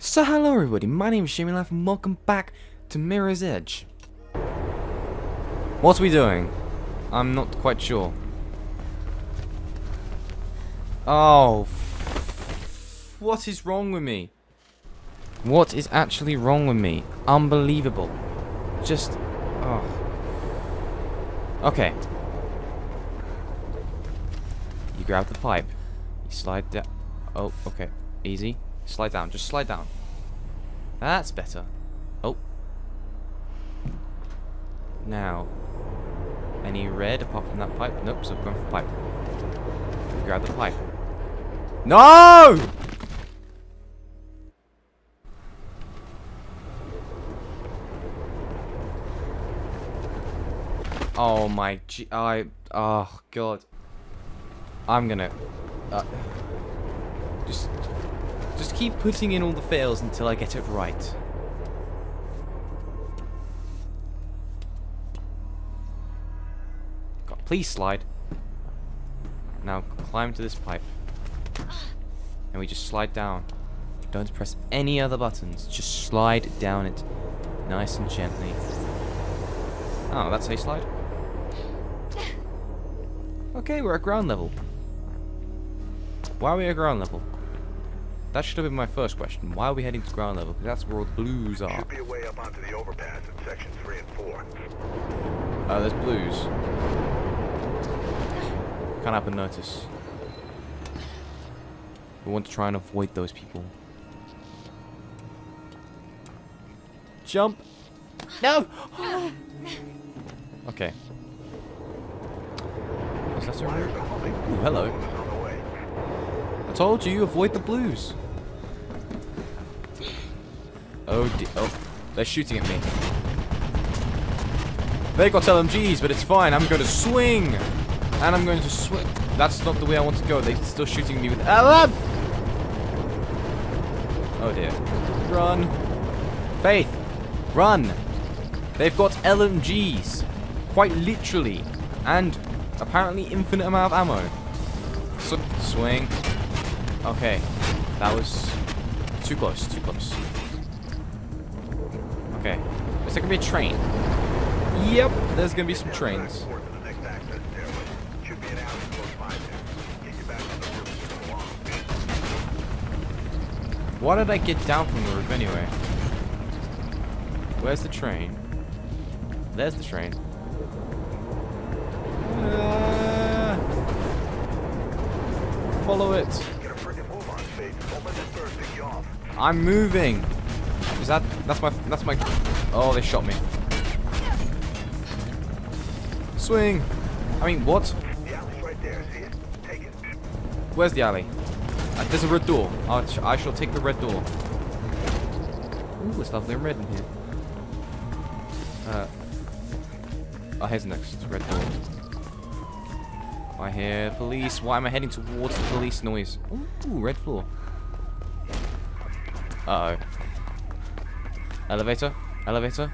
So hello everybody, my name is Life and welcome back to Mirror's Edge. What are we doing? I'm not quite sure. Oh, what is wrong with me? What is actually wrong with me? Unbelievable. Just, oh. Okay. You grab the pipe. You slide down. Oh, okay. Easy. Slide down. Just slide down. That's better. Oh. Now. Any red apart from that pipe? Nope, so going for pipe. Grab the pipe. No! Oh my g- I oh god. I'm gonna uh, just just keep putting in all the fails until I get it right. God, please slide. Now climb to this pipe. And we just slide down. Don't press any other buttons. Just slide down it nice and gently. Oh, that's you slide? Okay, we're at ground level. Why are we at ground level? That should have been my first question. Why are we heading to ground level? Because that's where all the blues are. Should be a way up onto the overpass in section 3 and 4. Oh, there's blues. Can't but notice. We want to try and avoid those people. Jump! No! okay. Is that a route? Ooh, hello. Told you, avoid the blues. Oh, de oh, they're shooting at me. They got LMGs, but it's fine. I'm going to swing, and I'm going to swing. That's not the way I want to go. They're still shooting me with LM. Oh dear. Run, Faith, run. They've got LMGs, quite literally, and apparently infinite amount of ammo. So swing. Okay, that was too close, too close. Okay, is there gonna be a train? Yep, there's gonna be some trains. Forward to the next access stairway. Should be an alley close by there. Get you back on the roof as you go along. Why did I get down from the roof anyway? Where's the train? There's the train. Uh, follow it. I'm moving. Is that that's my that's my Oh, they shot me. Swing. I mean, what? The alley's right there. See it? Take it. Where's the alley? Uh, there's a red door. I'll I shall take the red door. Ooh, it's lovely and red in here. Uh, oh, here's the next red door. I hear police. Why am I heading towards the police noise? Ooh, red floor. Uh oh. Elevator? Elevator?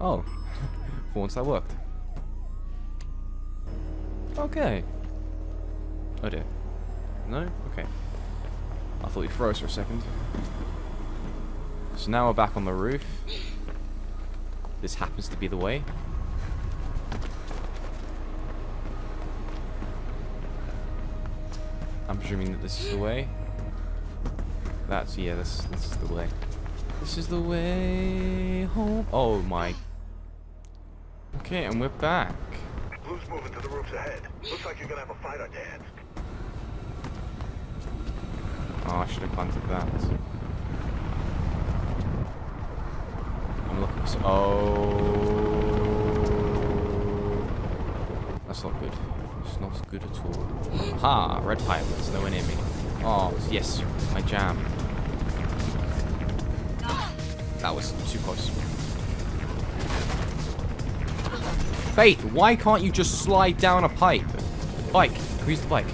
Oh. For once that worked. Okay. Oh dear. No? Okay. I thought you froze for a second. So now we're back on the roof. This happens to be the way. I'm presuming that this is the way. That's, yeah, this, this is the way. This is the way home. Oh my. Okay, and we're back. Blue's moving to the roofs ahead. Looks like you're gonna have a fight on your hands. Oh, I should have planted that. I'm looking for. s- Oh. That's not good. It's not good at all. Ha! Red pipe. It's nowhere near me. Oh, yes. My jam. That was too close. Faith, why can't you just slide down a pipe? Bike. Who's the bike?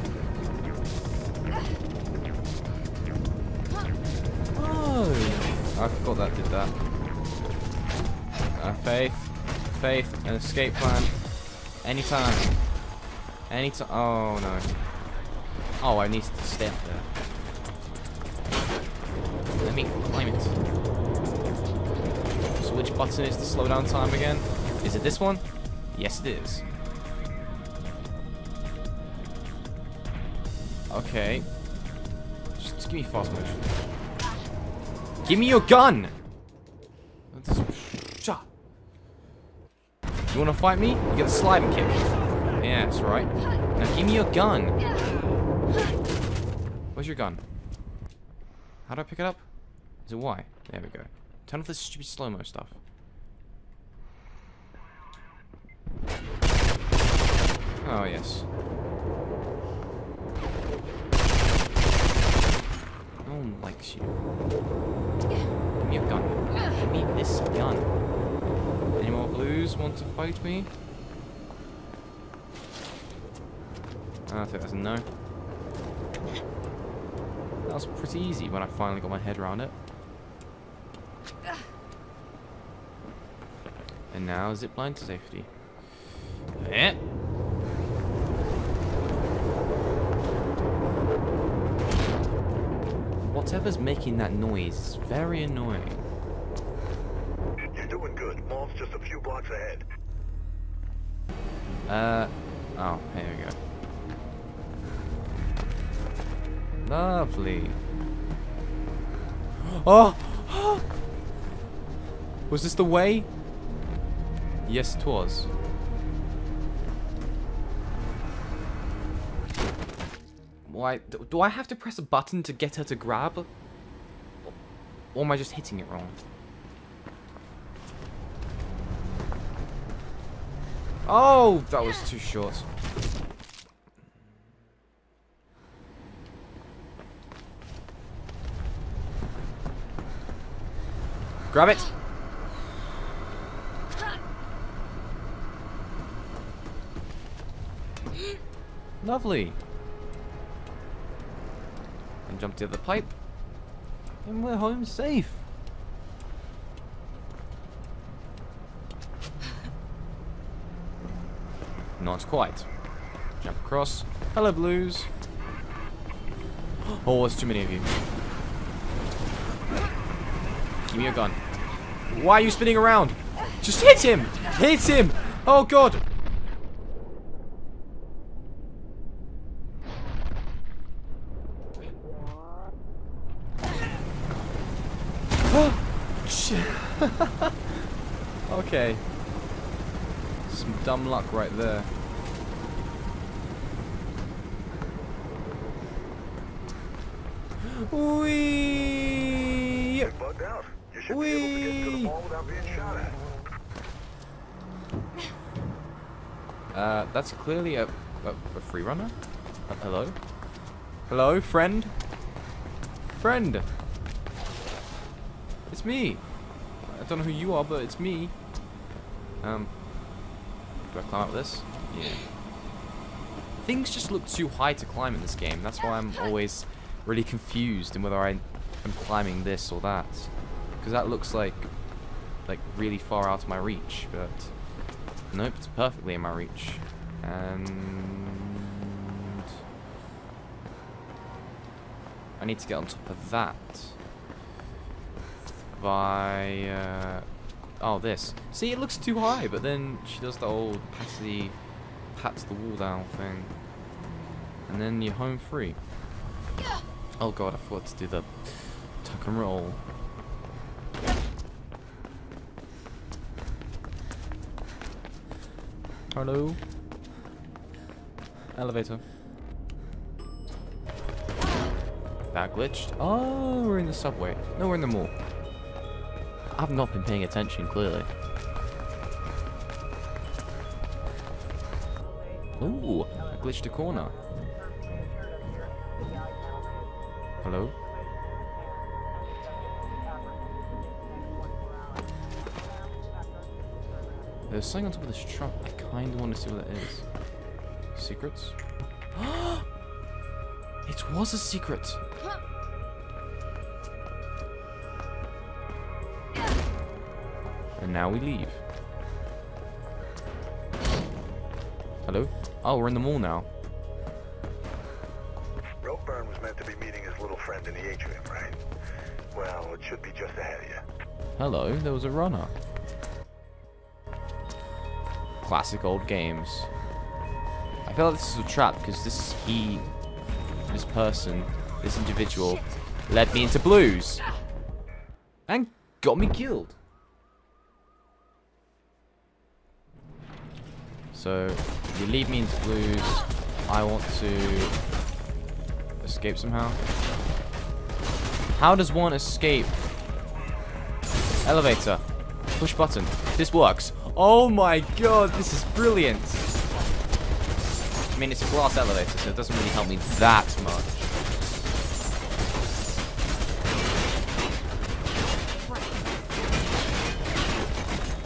Oh, I forgot that did that. Uh, faith, faith, an escape plan. Anytime. Anytime. Oh no. Oh, I need to stay up there. Let me climb it. Button is to slow down time again. Is it this one? Yes, it is. Okay. Just, just give me fast motion. Give me your gun! You wanna fight me? You get a sliding kick. Yeah, that's right. Now give me your gun. Where's your gun? How do I pick it up? Is it Y? There we go. Turn off this stupid slow-mo stuff. Oh, yes. No one likes you. Give me a gun. Give me this gun. Any more blues want to fight me? Ah, I think that's a no. That was pretty easy when I finally got my head around it. And now zip line to safety. Eh. Whatever's making that noise is very annoying. You're doing good. Mall's just a few blocks ahead. Uh, oh, here we go. Lovely. Oh! Was this the way? Yes, it was. Why? Do, I have to press a button to get her to grab? Or am I just hitting it wrong? Oh, that was too short. Grab it. Lovely. And jump to the pipe. And we're home safe. Not quite. Jump across. Hello, Blues. Oh, there's too many of you. Give me a gun. Why are you spinning around? Just hit him! Hit him! Oh, God! Shit. Okay. Some dumb luck right there. Wee. Get bugged out. You should be able to get to the Whee! mall without being shot at. Uh, that's clearly a, a, a free runner. Uh, hello? Hello, friend? Friend! It's me! I don't know who you are, but it's me. Um, do I climb up this? Yeah. Things just look too high to climb in this game. That's why I'm always really confused in whether I am climbing this or that. Because that looks like, like really far out of my reach, but Nope, it's perfectly in my reach. And... I need to get on top of that. By... Oh, this. See, it looks too high, but then she does the old patty, pats the wall down thing. And then you're home free. Oh god, I forgot to do the tuck and roll. Hello. Elevator. That glitched. Oh, we're in the subway. No, we're in the mall. I've not been paying attention, clearly. Ooh, I glitched a corner. Hello? There's something on top of this truck. I kind of want to see what that is. Secrets? it was a secret. Now we leave. Hello? Oh, we're in the mall now. Ropeburn was meant to be meeting his little friend in the atrium, right? Well, it should be just ahead of you. Hello, there was a runner. Classic old games. I feel like this is a trap because this he, this person, this individual, led me into blues and got me killed. So you lead me into blues. I want to escape somehow. How does one escape? Elevator. Push button. This works. Oh my god, this is brilliant. I mean, it's a glass elevator, so it doesn't really help me that much.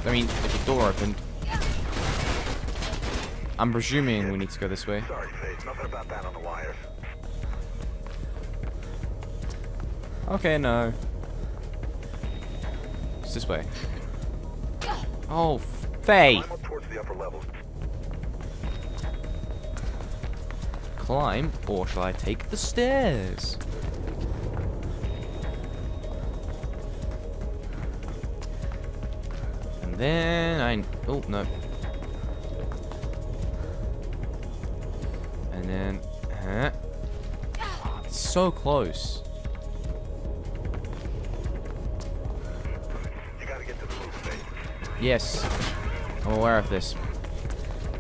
I mean, if the door opened. I'm presuming we need to go this way. Sorry, Faith. Nothing about that on the wires. Okay, no. It's this way. Oh, Faye! Climb up towards the upper levels. Climb, or shall I take the stairs? And then I... Oh, no. So close. You gotta get to the roof, Faith. Yes, I'm aware of this.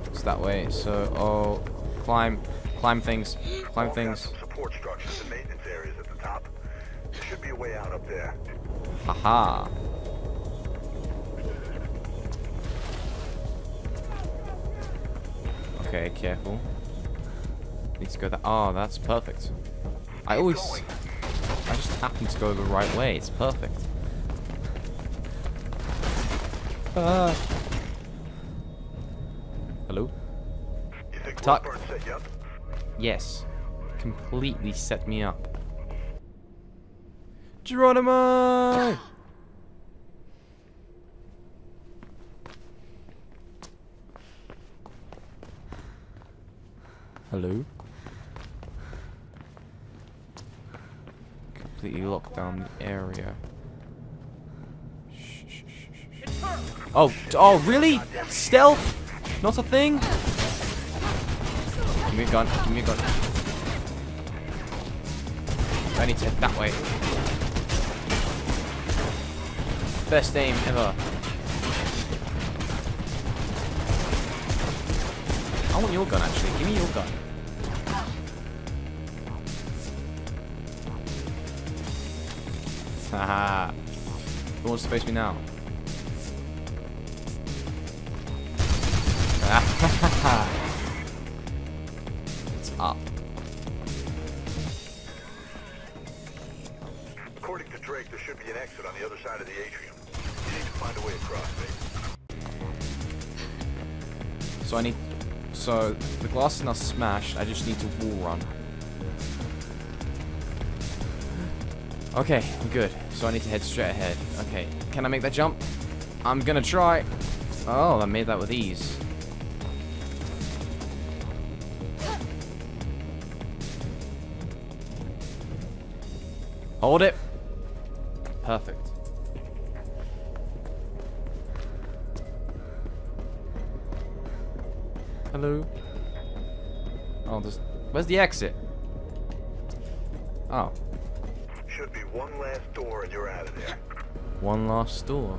It's that way. So, oh, climb, climb things, climb things. support structures and maintenance areas at the top. There should be a way out up there. Haha. Okay, careful. Need to go that. Oh, that's perfect. I always. I just happen to go the right way. It's perfect. Ah. Hello? Tuck. Wilburn set you up? Yes. Completely set me up. Geronimo! Hello? Completely locked down the area. Oh, oh, really? Stealth? Not a thing? Give me a gun. Give me a gun. I need to head that way. Best aim ever. I want your gun actually. Give me your gun. Haha. Who wants to face me now? it's up. According to Drake, there should be an exit on the other side of the atrium. You need to find a way across, Faith. So I need... So, the glass is now smashed. I just need to wall run. Okay, good. So I need to head straight ahead. Okay, can I make that jump? I'm gonna try. Oh, I made that with ease. Hold it. Perfect. Hello. Oh, there's. Where's the exit? Oh, Should be one last door and you're out of there. one last door.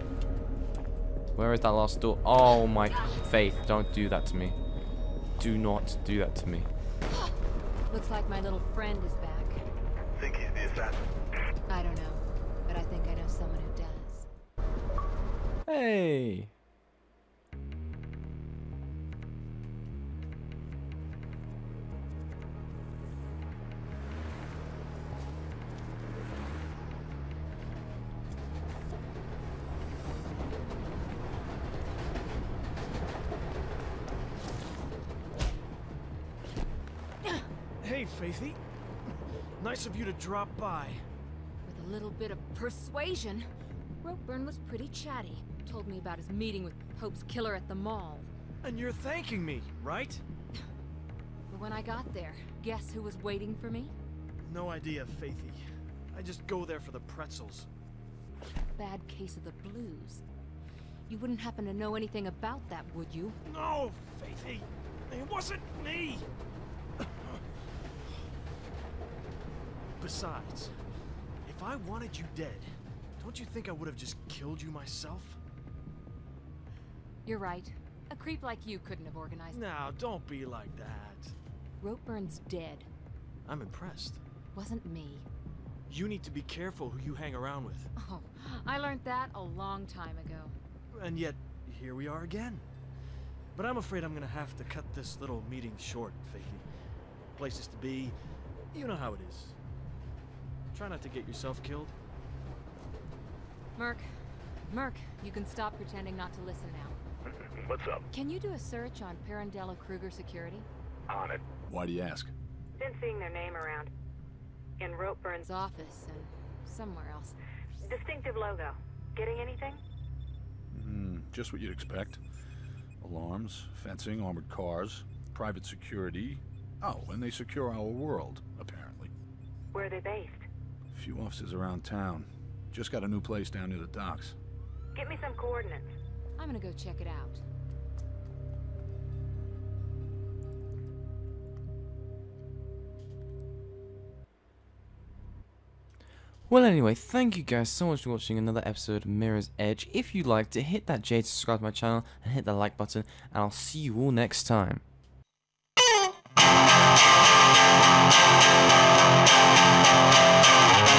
Where is that last door? Oh my faith! Don't do that to me. Do not do that to me. Looks like my little friend is back. Think he's the assassin? I don't know, but I think I know someone who does. Hey. Hey, Faithy. Nice of you to drop by. With a little bit of persuasion, Ropeburn was pretty chatty. Told me about his meeting with Pope's killer at the mall. And you're thanking me, right? But when I got there, guess who was waiting for me? No idea, Faithy. I just go there for the pretzels. Bad case of the blues. You wouldn't happen to know anything about that, would you? No, Faithy. It wasn't me. Besides, if I wanted you dead, don't you think I would have just killed you myself? You're right. A creep like you couldn't have organized. Now, don't be like that. Ropeburn's dead. I'm impressed. Wasn't me. You need to be careful who you hang around with. Oh, I learned that a long time ago. And yet, here we are again. But I'm afraid I'm gonna have to cut this little meeting short, Faithy. Places to be, you know how it is. Try not to get yourself killed. Merc. Merc, you can stop pretending not to listen now. What's up? Can you do a search on Pirandello Kruger Security? On it. Why do you ask? Been seeing their name around. In Ropeburn's office and somewhere else. distinctive logo. Getting anything? Hmm, just what you'd expect. Alarms, fencing, armored cars, private security. Oh, and they secure our world, apparently. Where are they based? A few offices around town. Just got a new place down near the docks. Get me some coordinates. I'm gonna go check it out. Well, anyway, thank you guys so much for watching another episode of Mirror's Edge. If you liked it, hit that J to subscribe to my channel and hit the like button, and I'll see you all next time.